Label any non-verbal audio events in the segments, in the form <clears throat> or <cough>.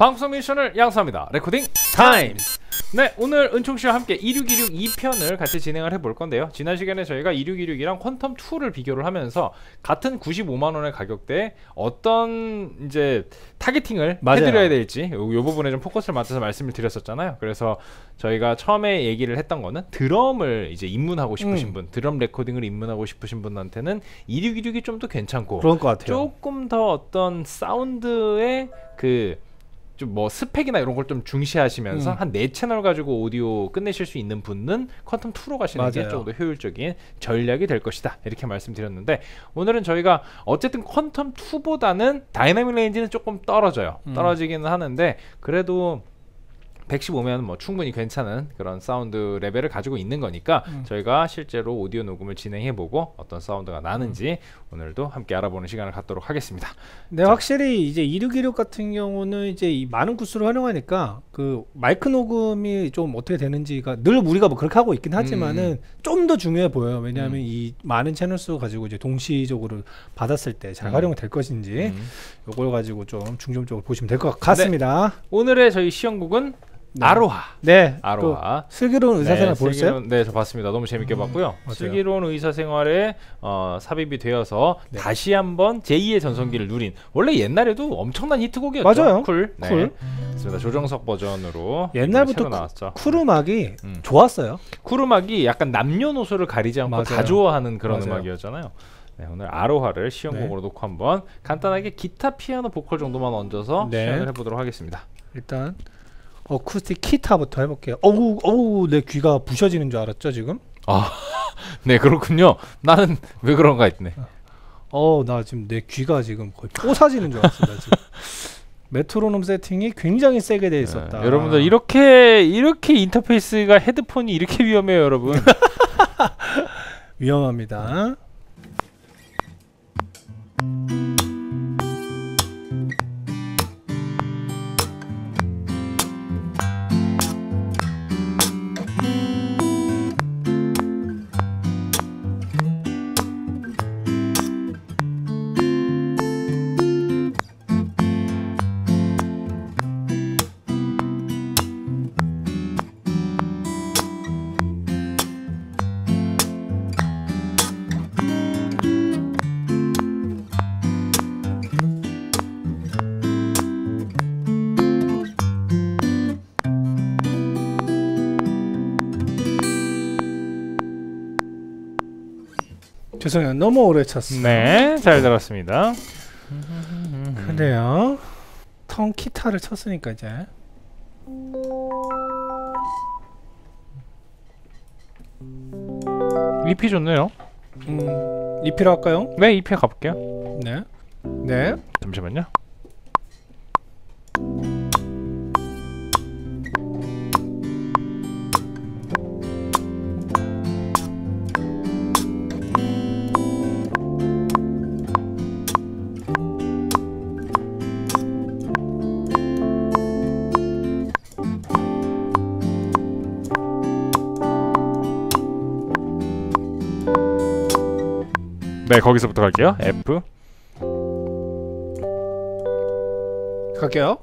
방구석 뮤지션을 양성합니다. Recording Time. 네, 오늘 은총 씨와 함께 2626 2편을 같이 진행을 해볼 건데요. 지난 시간에 저희가 2626이랑 퀀텀 2를 비교를 하면서 같은 95만 원의 가격대에 어떤 이제 targeting을 맞아요. 해드려야 될지 요, 요 부분에 좀 포커스를 맞춰서 말씀을 드렸었잖아요. 그래서 저희가 처음에 얘기를 했던 거는 드럼을 이제 입문하고 싶으신 음. 분, 드럼 레코딩을 입문하고 싶으신 분한테는 2626이 좀 더 괜찮고 그런 것 같아요. 조금 더 어떤 사운드의 그 좀 뭐 스펙이나 이런 걸 좀 중시하시면서 음. 한네 채널 가지고 오디오 끝내실 수 있는 분은 퀀텀 2로 가시는 게 맞아요. 좀더 효율적인 전략이 될 것이다 이렇게 말씀드렸는데 오늘은 저희가 어쨌든 퀀텀 2보다는 dynamic range는 조금 떨어져요 음. 떨어지기는 하는데 그래도 115면 뭐 충분히 괜찮은 그런 사운드 레벨을 가지고 있는 거니까 음. 저희가 실제로 오디오 녹음을 진행해 보고 어떤 사운드가 나는지 오늘도 함께 알아보는 시간을 갖도록 하겠습니다. 근데 확실히 이제 2616 같은 경우는 이제 이 많은 구스를 활용하니까 그 마이크 녹음이 좀 어떻게 되는지가 늘 우리가 뭐 그렇게 하고 있긴 하지만은 좀더 중요해 보여요. 왜냐하면 음. 이 많은 채널 수 가지고 이제 동시적으로 받았을 때잘 음. 활용이 될 것인지 음. 요걸 가지고 좀 중점적으로 보시면 될 것 같습니다. 오늘의 저희 시연곡은 네. 아로하. 네. 또 아로하. 슬기로운 의사생활 네, 보셨어요? 슬기로운- 네, 저 봤습니다. 너무 재밌게 음, 봤고요. 맞아요. 슬기로운 의사생활에 어, 삽입이 되어서 네. 다시 한번 제2의 전성기를 누린 원래 옛날에도 엄청난 히트곡이었죠. 맞아요. 쿨. 네. 쿨. 그렇습니다. 조정석 버전으로 옛날부터 나왔죠. 쿨 음악이 음. 좋았어요. 쿨 음악이 약간 남녀노소를 가리지 않고 다 맞아요. 좋아하는 그런 맞아요. 음악이었잖아요. 네, 오늘 아로하를 시연곡으로 놓고 한번 간단하게 기타, 피아노, 보컬 정도만 얹어서 네. 시연을 해보도록 하겠습니다. 일단 어쿠스틱 기타부터 해볼게요. 어우 어우 내 귀가 부셔지는 줄 알았죠 지금? 아, <laughs> 네 그렇군요. 나는 왜 그런가 했네. 어 나 지금 내 귀가 지금 거의 뽀사지는 줄 알았어 나 지금. <laughs> 메트로놈 세팅이 굉장히 세게 돼 있었다. 네, 여러분들 이렇게 이렇게 인터페이스가 헤드폰이 이렇게 위험해요, 여러분. <laughs> 위험합니다. 죄송해요 너무 오래 쳤어. 네, 잘 들었습니다. 그래요. 텅 기타를 쳤으니까 이제 EP 좋네요. 음, 리필 할까요? 네, EP 가볼게요. 네. 네. 잠시만요. 네, 거기서부터 갈게요. F. 갈게요.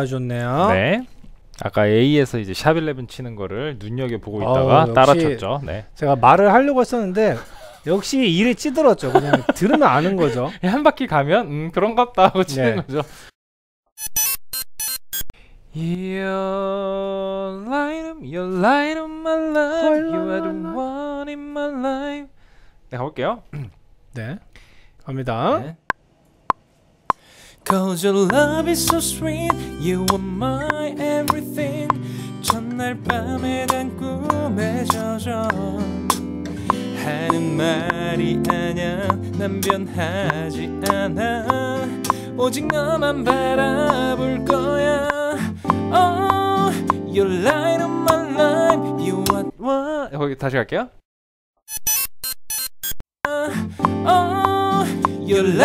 네, 좋네요. 네. 아까 A에서 이제 샵11 치는 거를 눈여겨 보고 아우, 있다가 역시- 따라쳤죠. 네. 제가 말을 하려고 했었는데 역시 일에 찌들었죠. 그냥 들으면 아는 거죠. <laughs> 한 바퀴 가면 음 그런갑다 하고 치는 네. 거죠. You're light up, you're light of my life. You are the one in my life. 네 가볼게요. 네. 갑니다. 네. Cause your love is so sweet You are my everything 첫날 밤에 단 꿈에 젖어 하는 말이 아냐 난 변하지 않아 오직 너만 바라볼 거야 Oh You're light of my life You are 와 거기 다시 갈게요. Oh, you're light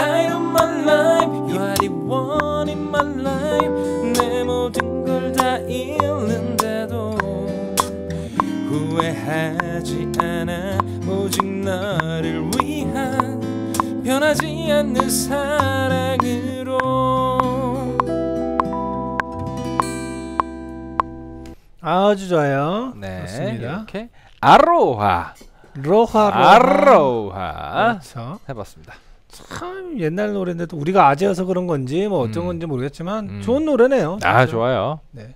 my life. You are the one in my life. 내 모든 걸 다 잃는데도 후회하지 않아. 오직 너를 위한 변하지 않는 사랑으로. 아주 좋아요. 네. 좋습니다. 이렇게 아로하. 로하 로하. 아로하. 그렇죠. 해봤습니다. 참 옛날 노래인데도 우리가 아재여서 그런 건지 뭐 어쩐 음. 건지 모르겠지만 음. 좋은 노래네요. 아 진짜. 좋아요. 네.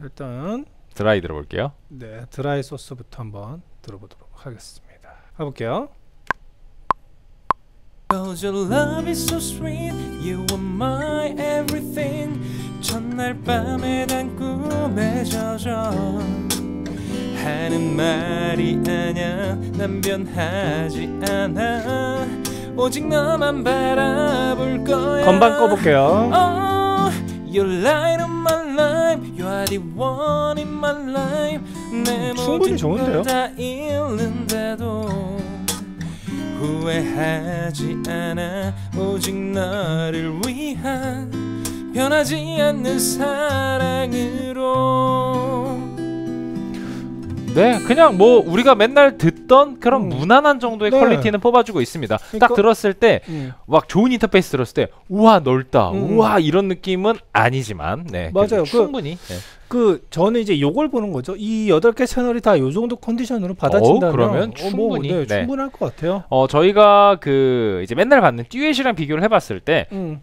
일단 드라이 들어볼게요. 네 드라이 소스부터 한번 들어보도록 하겠습니다. 가볼게요. Cause your love is so sweet You are my everything 첫날 밤에 단 꿈에 젖어 하는 말이 아냐 난 변하지 않아 오직 너만 바라볼 거야 건반 꺼볼게요. Oh, you're light of my life. You are the one in my life. 내 충분히 좋은데요? 걸다 잃는데도 후회하지 않아. 오직 너를 위한 변하지 않는 사랑으로. 네, 그냥 뭐 우리가 맨날 듣던 그런 음. 무난한 정도의 네. 퀄리티는 뽑아주고 있습니다. 그러니까- 딱 들었을 때 음. 막 좋은 인터페이스 들었을 때 우와 넓다, 음. 우와 이런 느낌은 아니지만 네, 맞아요. 그- 충분히 네. 그 저는 이제 요걸 보는 거죠. 이 여덟 개 채널이 다 요 정도 컨디션으로 받아친다면 그러면 어, 뭐, 충분히, 네, 네. 충분할 것 같아요. 어 저희가 그 이제 맨날 받는 듀엣이랑 비교를 해봤을 때 음.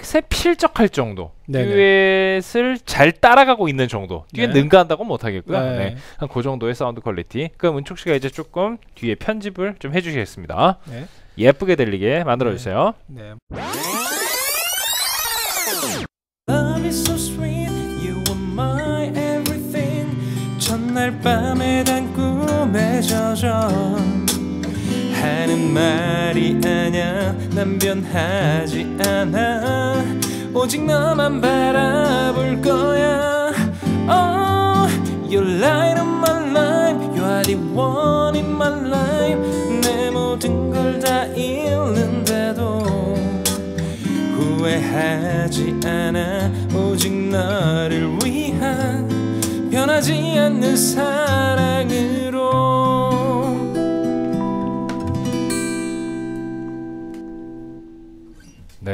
듀엣에 필적할 정도, 네네. 듀엣을 잘 따라가고 있는 정도, 듀엣 네. 능가한다고 못하겠고요. 네. 네. 한그 정도의 사운드 quality. 그럼 은총 씨가 이제 조금 뒤에 편집을 좀 해주시겠습니다. 네. 예쁘게 들리게 만들어 주세요. 네. Everything. 첫날 밤에 단 꿈에 젖어 하는 말이 아냐 난 변하지 않아. 오직 너만 바라볼 거야. Oh, you're light of my life. You are the one in my life. 내 모든 걸 다 잃는데도 후회하지 않아. 오직 너를 위한 변하지 않는 사랑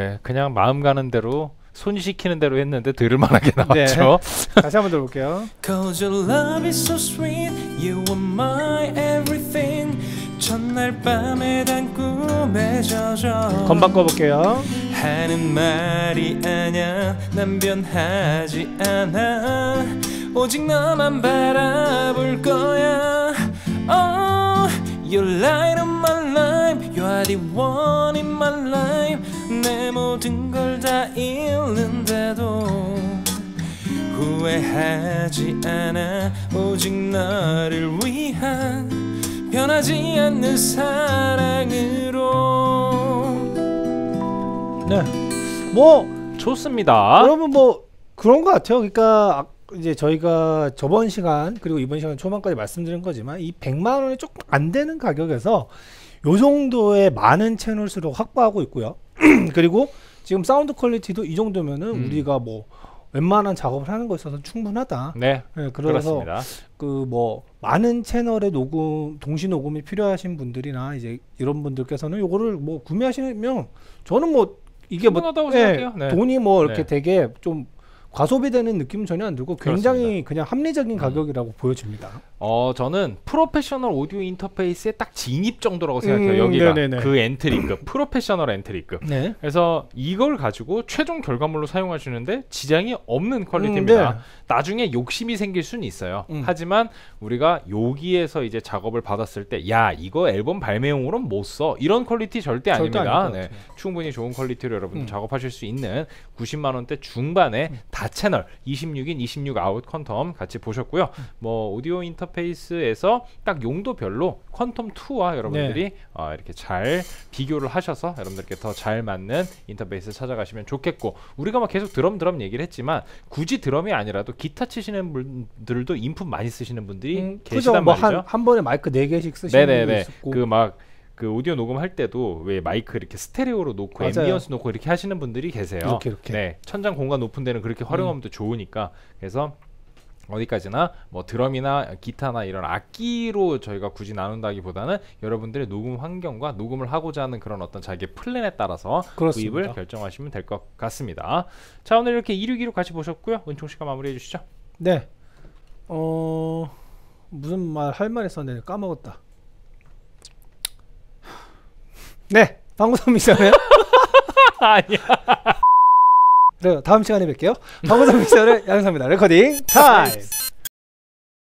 네, 그냥 마음 가는 대로 손 시키는 대로 했는데 들을 만하게 나왔죠. 다시 한번 들어볼게요. Cause your love is so sweet You are my everything 첫날 밤에 단 꿈에 젖어 건반 꺼볼게요. 하는 말이 아냐 난 변하지 않아 오직 너만 바라볼 거야 Oh, you're light of my life You are the one in my life 내 모든 걸 다 잃는데도 후회하지 않아 오직 너를 위한 변하지 않는 사랑으로 네. 뭐 좋습니다. 여러분 뭐 그런 것 같아요. 그러니까 아- 이제 저희가 저번 시간 그리고 이번 시간 초반까지 말씀드린 거지만 이 100만 원이 조금 안 되는 가격에서 요 정도의 많은 채널 수를 확보하고 있고요. <clears throat> 그리고 지금 사운드 quality도 이 정도면은 음. 우리가 뭐 웬만한 작업을 하는 거 있어서 충분하다. 네, 네, 그래서 그렇습니다. 그뭐 많은 채널의 녹음 동시 녹음이 필요하신 분들이나 이제 이런 분들께서는 요거를 뭐 구매하시면 저는 뭐 이게 뭐 예. 네. 돈이 뭐 이렇게 네. 되게 좀 과소비되는 느낌은 전혀 안 들고 굉장히 그냥 합리적인 음. 가격이라고 보여집니다. 어 저는 프로페셔널 오디오 인터페이스의 딱 진입 정도라고 생각해요. 음, 여기가 네네네. 그 entry급, <clears throat> 프로페셔널 entry급. 네. 그래서 이걸 가지고 최종 결과물로 사용하시는데 지장이 없는 quality입니다. 음, 네. 나중에 욕심이 생길 수는 있어요. 음. 하지만 우리가 여기에서 이제 작업을 받았을 때, 야 이거 앨범 발매용으로는 못 써. 이런 quality 절대 절대 아닙니다. 네. 같아요. 충분히 좋은 quality로 여러분 음. 작업하실 수 있는 90만 원대 중반의 다채널 26 in 26 out 퀀텀 같이 보셨고요. 음. 뭐 오디오 인터페이스에서 딱 용도별로 퀀텀 2와 여러분들이 네. 어, 이렇게 잘 비교를 하셔서 여러분들께 더 잘 맞는 인터페이스 찾아가시면 좋겠고 우리가 막 계속 드럼 드럼 얘기를 했지만 굳이 드럼이 아니라도 기타 치시는 분들도 인풋 많이 쓰시는 분들이 음, 계시단 그죠? 말이죠. 뭐한 한 번에 마이크 네 개씩 쓰시는 분도 네네네. 있었고. 그막 그 오디오 녹음할 때도 왜 마이크 이렇게 스테레오로 놓고 맞아요. ambience 놓고 이렇게 하시는 분들이 계세요. 이렇게, 이렇게. 네, 천장 공간 높은 데는 그렇게 활용하면 또 좋으니까 그래서 어디까지나 뭐 드럼이나 기타나 이런 악기로 저희가 굳이 나눈다기보다는 여러분들의 녹음 환경과 녹음을 하고자 하는 그런 어떤 자기의 플랜에 따라서 그렇습니다. 구입을 결정하시면 될 것 같습니다. 자 오늘 이렇게 2626 같이 보셨고요. 은총 씨가 마무리해 주시죠. 네. 어 무슨 말 할 말 있었는데 까먹었다. 네. 방구석 뮤지션을 <laughs> 아니야. 그래요. 다음 시간에 뵐게요. 방구석 뮤지션을 양성합니다. Recording Time.